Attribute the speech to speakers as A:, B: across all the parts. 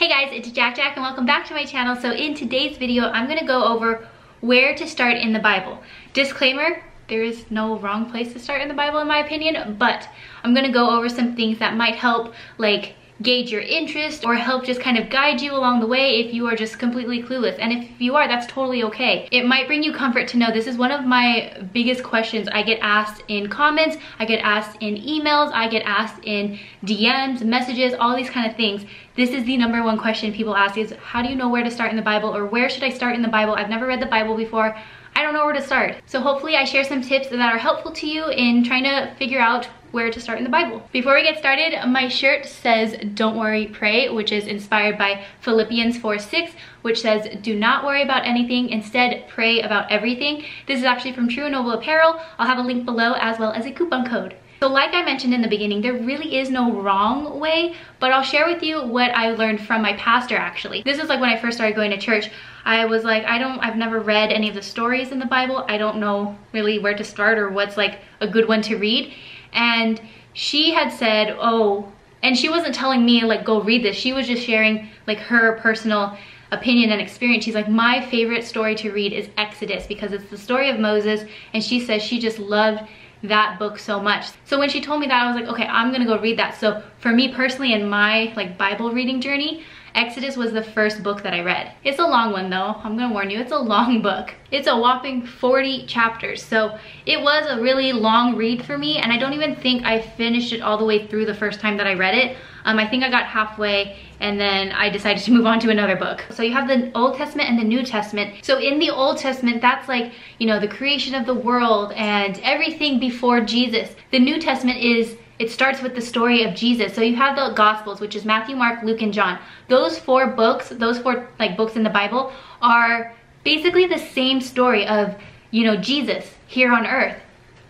A: Hey guys, it's Jack Jack and welcome back to my channel. So in today's video, I'm gonna go over where to start in the Bible. Disclaimer, there is no wrong place to start in the Bible in my opinion, but I'm gonna go over some things that might help like gauge your interest or help just kind of guide you along the way if you are just completely clueless. And if you are, that's totally okay. It might bring you comfort to know this is one of my biggest questions I get asked in comments, I get asked in emails, I get asked in DMs, messages, all these kind of things. This is the number one question people ask is how do you know where to start in the Bible or where should I start in the Bible? I've never read the Bible before. I don't know where to start. So hopefully I share some tips that are helpful to you in trying to figure out where to start in the Bible. Before we get started, my shirt says, don't worry, pray, which is inspired by Philippians 4, 6, which says, do not worry about anything, instead pray about everything. This is actually from True Noble Apparel. I'll have a link below as well as a coupon code. So like I mentioned in the beginning, there really is no wrong way, but I'll share with you what I learned from my pastor actually. This is like when I first started going to church. I was like, I don't, I've never read any of the stories in the Bible. I don't know really where to start or what's like a good one to read and she had said, oh, and she wasn't telling me like go read this. She was just sharing like her personal opinion and experience. She's like, my favorite story to read is Exodus because it's the story of Moses. And she says she just loved that book so much. So when she told me that, I was like, okay, I'm gonna go read that. So for me personally in my like Bible reading journey, Exodus was the first book that I read. It's a long one though, I'm gonna warn you, it's a long book. It's a whopping 40 chapters, so it was a really long read for me and I don't even think I finished it all the way through the first time that I read it. Um, I think I got halfway and then I decided to move on to another book. So you have the Old Testament and the New Testament. So in the Old Testament, that's like, you know, the creation of the world and everything before Jesus. The New Testament is it starts with the story of Jesus. So you have the Gospels, which is Matthew, Mark, Luke, and John. Those four books, those four like books in the Bible are basically the same story of, you know, Jesus here on earth.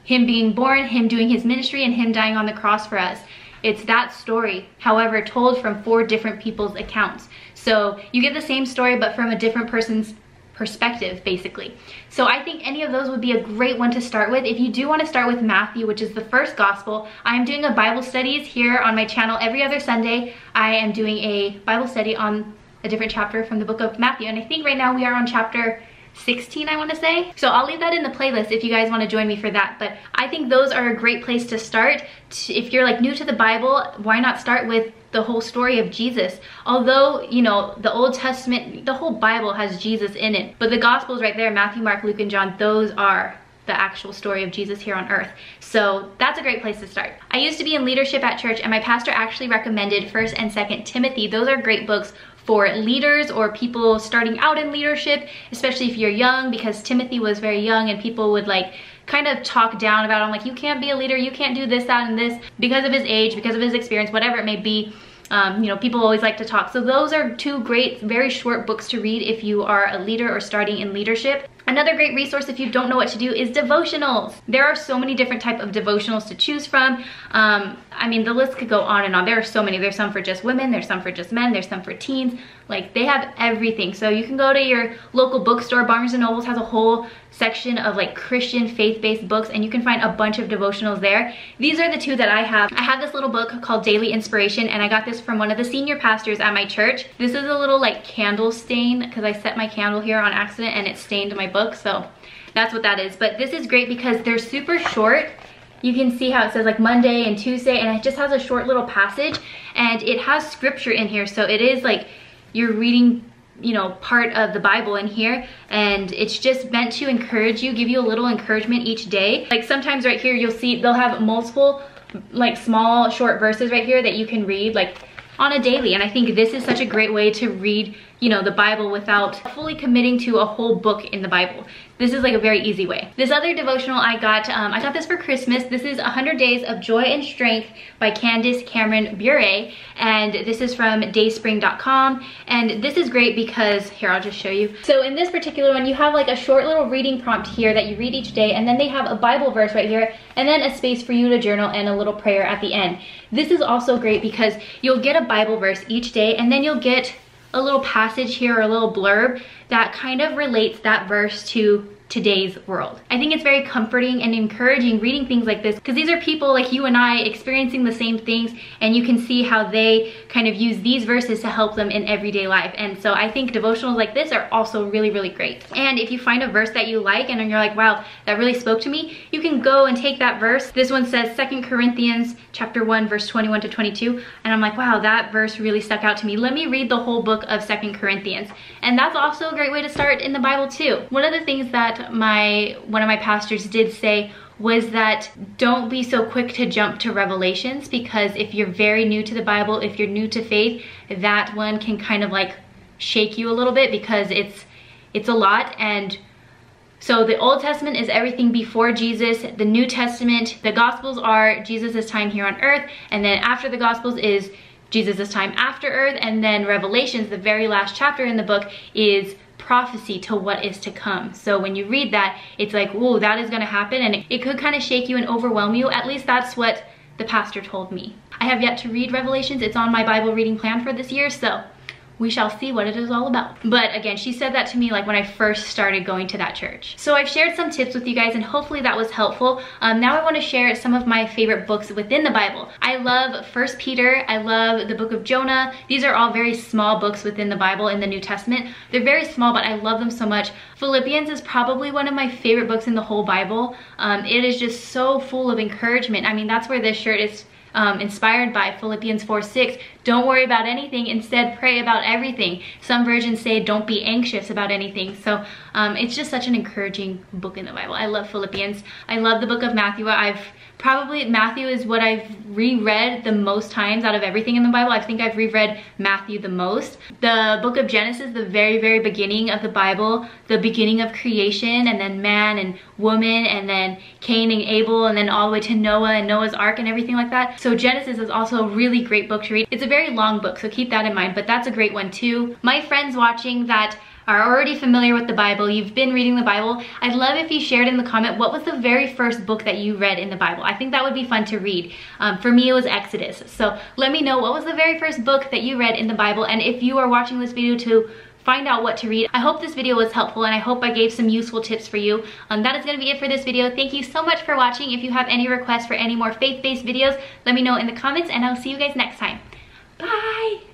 A: Him being born, him doing his ministry, and him dying on the cross for us. It's that story, however, told from four different people's accounts. So you get the same story, but from a different person's perspective, basically. So I think any of those would be a great one to start with. If you do want to start with Matthew, which is the first gospel, I am doing a Bible studies here on my channel every other Sunday. I am doing a Bible study on a different chapter from the book of Matthew. And I think right now we are on chapter 16 I want to say. So I'll leave that in the playlist if you guys want to join me for that. But I think those are a great place to start. If you're like new to the Bible, why not start with the whole story of Jesus. Although, you know, the Old Testament, the whole Bible has Jesus in it. But the Gospels right there, Matthew, Mark, Luke, and John, those are the actual story of Jesus here on earth. So that's a great place to start. I used to be in leadership at church and my pastor actually recommended 1st and 2nd Timothy. Those are great books for leaders or people starting out in leadership, especially if you're young because Timothy was very young and people would like kind of talk down about him like you can't be a leader, you can't do this, that, and this because of his age, because of his experience, whatever it may be. Um, you know, people always like to talk. So those are two great, very short books to read if you are a leader or starting in leadership. Another great resource if you don't know what to do is devotionals. There are so many different type of devotionals to choose from. Um, I mean, the list could go on and on. There are so many. There's some for just women, there's some for just men, there's some for teens. Like they have everything. So you can go to your local bookstore. Barnes & Nobles has a whole section of like Christian faith-based books and you can find a bunch of devotionals there. These are the two that I have. I have this little book called Daily Inspiration and I got this from one of the senior pastors at my church. This is a little like candle stain because I set my candle here on accident and it stained my book. So that's what that is. But this is great because they're super short you can see how it says like Monday and Tuesday and it just has a short little passage and it has scripture in here so it is like you're reading you know part of the bible in here and it's just meant to encourage you give you a little encouragement each day. Like sometimes right here you'll see they'll have multiple like small short verses right here that you can read like on a daily and i think this is such a great way to read you know, the Bible without fully committing to a whole book in the Bible. This is like a very easy way. This other devotional I got, um, I got this for Christmas. This is 100 Days of Joy and Strength by Candace Cameron Bure. And this is from dayspring.com. And this is great because, here, I'll just show you. So in this particular one, you have like a short little reading prompt here that you read each day. And then they have a Bible verse right here. And then a space for you to journal and a little prayer at the end. This is also great because you'll get a Bible verse each day and then you'll get a little passage here or a little blurb that kind of relates that verse to today's world. I think it's very comforting and encouraging reading things like this because these are people like you and I experiencing the same things and you can see how they kind of use these verses to help them in everyday life. And so I think devotionals like this are also really, really great. And if you find a verse that you like and you're like, wow, that really spoke to me, you can go and take that verse. This one says Second Corinthians chapter 1 verse 21 to 22 and I'm like, wow, that verse really stuck out to me. Let me read the whole book of Second Corinthians. And that's also a great way to start in the Bible too. One of the things that my one of my pastors did say was that don't be so quick to jump to revelations because if you're very new to the Bible, if you're new to faith, that one can kind of like shake you a little bit because it's it's a lot and so the Old Testament is everything before Jesus. The New Testament, the Gospels are Jesus' time here on earth. And then after the Gospels is Jesus' time after earth. And then Revelations, the very last chapter in the book, is prophecy to what is to come. So when you read that, it's like, whoa, that is gonna happen. And it, it could kind of shake you and overwhelm you. At least that's what the pastor told me. I have yet to read Revelations. It's on my Bible reading plan for this year. So we shall see what it is all about. But again, she said that to me like when I first started going to that church. So I've shared some tips with you guys and hopefully that was helpful. Um, now I wanna share some of my favorite books within the Bible. I love First Peter, I love the book of Jonah. These are all very small books within the Bible in the New Testament. They're very small, but I love them so much. Philippians is probably one of my favorite books in the whole Bible. Um, it is just so full of encouragement. I mean, that's where this shirt is um, inspired by Philippians 4 6. Don't worry about anything, instead pray about everything. Some versions say don't be anxious about anything. So um, it's just such an encouraging book in the Bible. I love Philippians. I love the book of Matthew. I've probably, Matthew is what I've reread the most times out of everything in the Bible. I think I've reread Matthew the most. The book of Genesis, the very, very beginning of the Bible, the beginning of creation, and then man and woman, and then Cain and Abel, and then all the way to Noah and Noah's Ark and everything like that. So Genesis is also a really great book to read. It's a very long book, so keep that in mind, but that's a great one too. My friends watching that are already familiar with the Bible, you've been reading the Bible, I'd love if you shared in the comment what was the very first book that you read in the Bible. I think that would be fun to read. Um, for me, it was Exodus. So let me know what was the very first book that you read in the Bible, and if you are watching this video to find out what to read. I hope this video was helpful and I hope I gave some useful tips for you. Um, that is going to be it for this video. Thank you so much for watching. If you have any requests for any more faith-based videos, let me know in the comments and I'll see you guys next time. Bye!